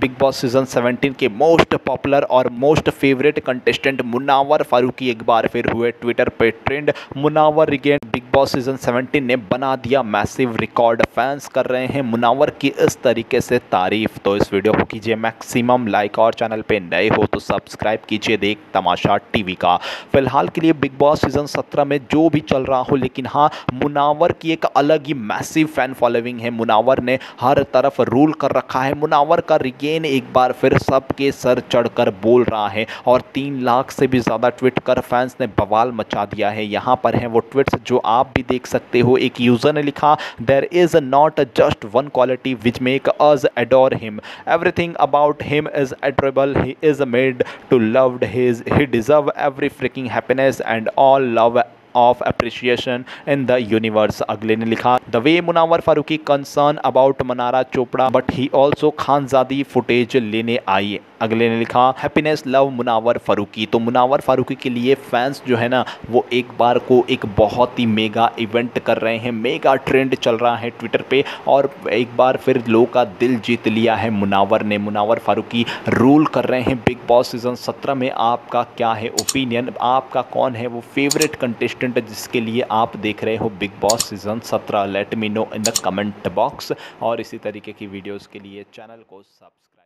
Big Boss season 17 के most popular और most favourite contestant Munawar Faruqui एक बार फिर हुए ट्विटर पे trend Munawar regain Bigg Boss season 17 ने बना दिया मैसिव रिकॉर्ड फैंस कर रहे हैं मुनावर की इस तरीके से तारीफ़। तो इस वीडियो को कीजिए मैक्सिमम लाइक और चैनल पे नए हो तो सब्सक्राइब कीजिए देख तमाशा टीवी का। फ़िलहाल के लिए बिग बॉस सीज़न 17 में जो भी चल रहा हो, लेकिन हाँ मुनावर की एक अलग ही मैसिव फ़ैन फॉलोइंग है। मुनावर ने हर तरफ़ रूल कर रखा है। मुनावर का रिगेन एक बार फिर सबके सर चढ़कर बोल रहा है और तीन लाख से भी ज़्यादा ट्वीट कर फैंस ने बवाल मचा दिया है। यहाँ पर हैं वो ट्वीट्स जो आप भी देख सकते हो। एक यूज़र ने लिखा there is not just one quality which make us adore him everything about him is adorable he is made to loved his he deserve every freaking happiness and all love of appreciation in the universe अगले ने लिखा the way Munawar Faruqui concern about Mannara Chopra but he also Khanzaadi footage लेने आई. अगले ने लिखा happiness love Munawar Farooqui तो मुनावर फारूकी के लिए फैंस जो है ना, वो एक बार को एक बहुत ही मेगा इवेंट कर रहे हैं मेगा ट्रेंड चल रहा है ट्विटर पे, और एक बार फिर लोगों का दिल जीत लिया है मुनावर ने। मुनावर फारूकी रूल कर रहे हैं बिग बॉस सीज़न सत्रह में आपका क्या है ओपिनियन आपका कौन है वो फेवरेट कंटेस्टेंट जिसके लिए आप देख रहे हो बिग बॉस सीज़न सत्रह let me know in the comment box और इसी तरीके की वीडियोज़ के लिए चैनल को सब्सक्राइब